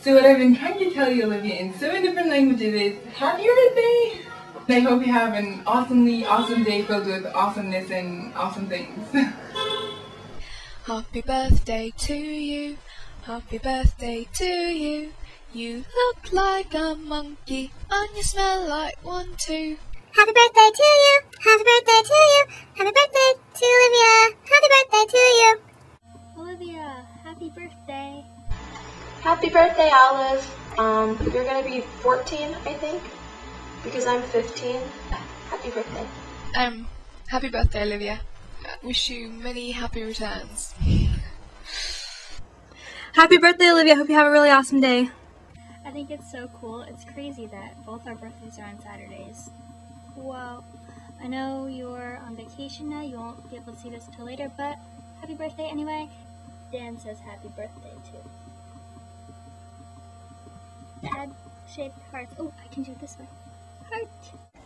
So what I've been trying to tell you, Olivia, in seven different languages is, happy birthday. day! I hope you have an awesomely awesome day filled with awesomeness and awesome things. Happy birthday to you, happy birthday to you. You look like a monkey and you smell like one too. Happy birthday to you, happy birthday to you, happy birthday to Olivia, happy birthday to you. Olivia, happy birthday. Happy birthday, Olive. Um, you're gonna be 14, I think, because I'm 15. Happy birthday. Um, happy birthday, Olivia. Uh, wish you many happy returns. Happy birthday, Olivia. Hope you have a really awesome day. I think it's so cool. It's crazy that both our birthdays are on Saturdays. Well, I know you're on vacation now. You won't be able to see this until later, but happy birthday anyway. Dan says happy birthday too. Dad shaped hearts. Oh, I can do it this way. Heart.